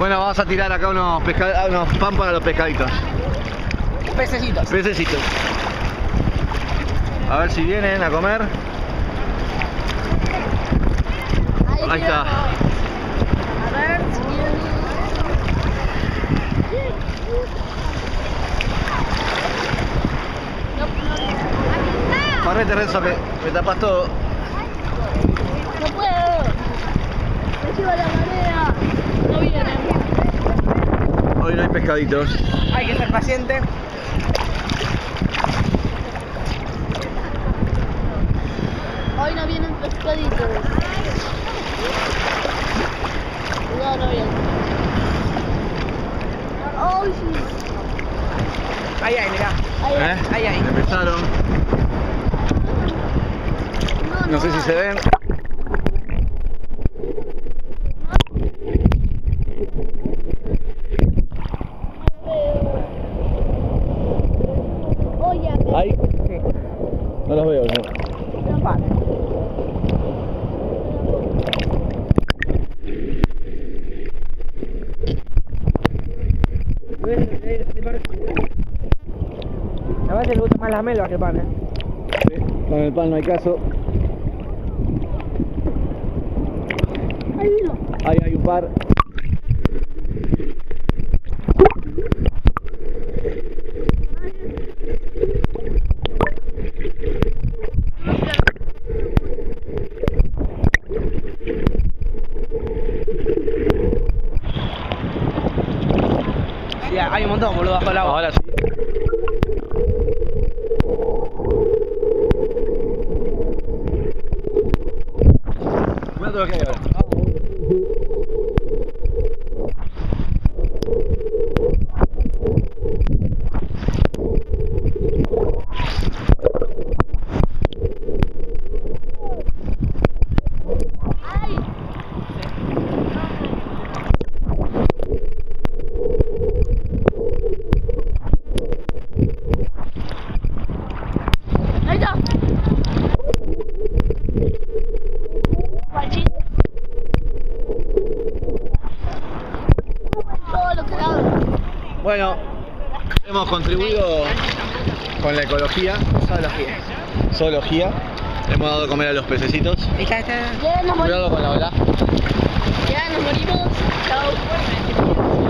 Bueno, vamos a tirar acá unos, pesca- unos pan para los pescaditos. Pececitos. Pececitos. A ver si vienen a comer. Ahí está. A ver si viene. No, no, aquí está. Correte, Renzo, me, me tapas todo. No puedo. Me lleva la marea. No vienen. Hoy no hay pescaditos. Hay que ser paciente. Hoy no vienen pescaditos. Cuidado, no vienen. ¡Ay, sí! Ahí hay, mirá. Ahí, ¿Eh? Ahí, ahí. Empezaron. No sé si se ven. Oye, ¿Hay? Sí. No los veo. ¿no? Un par. A veces le gusta más la melva que el pan, ¿eh? Con el pan no hay caso. Ahí hay un par. Sí, hay un montón, boludo, bajo el agua. Ahora sí. Mirá todo lo que hay ahora. ¡Ay! Ahí está. Machín. Todo lo que da. Bueno, hemos contribuido con la ecología, Zoología. zoología. Hemos dado de comer a los pececitos. Está, está. Ya nos morimos. Cuidado con la ola. Ya nos morimos. Chao.